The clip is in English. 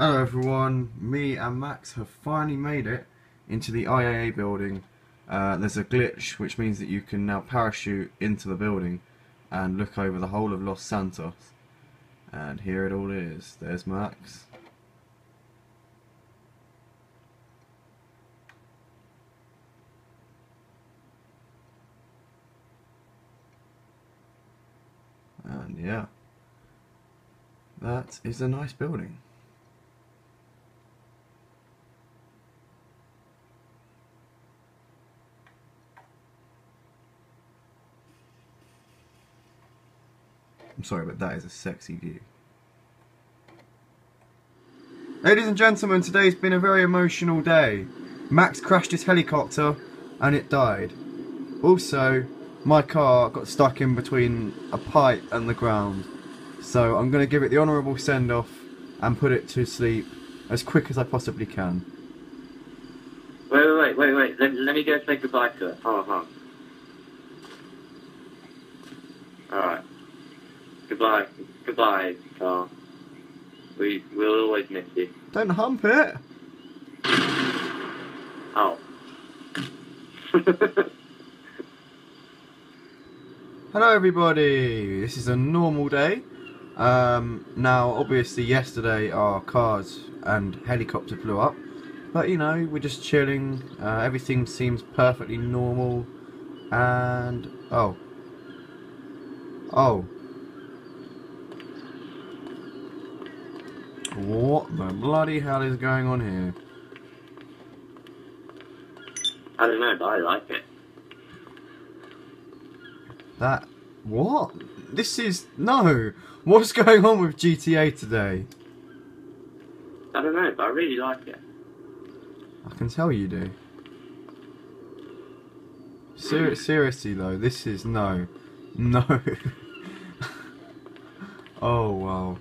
Hello everyone, me and Max have finally made it into the IAA building. Uh, there's a glitch which means that you can now parachute into the building and look over the whole of Los Santos. And here it all is. There's Max. And yeah, that is a nice building. I'm sorry, but that is a sexy view. Ladies and gentlemen, today's been a very emotional day. Max crashed his helicopter and it died. Also, my car got stuck in between a pipe and the ground. So I'm going to give it the honourable send off and put it to sleep as quick as I possibly can. Wait, wait, wait, wait, wait. Let, let me go say goodbye to it. Hold on, hold on. Goodbye. Goodbye, Carl. We, we'll always miss you. Don't hump it! Oh. Hello everybody, this is a normal day. Um, now obviously yesterday our cars and helicopter flew up, but you know we're just chilling. Uh, everything seems perfectly normal, and oh, oh, what the bloody hell is going on here? I don't know, but I like it. That what? This is no. What's going on with GTA today? I don't know, but I really like it. I can tell you do. Ser- seriously though, this is no, no. oh wow.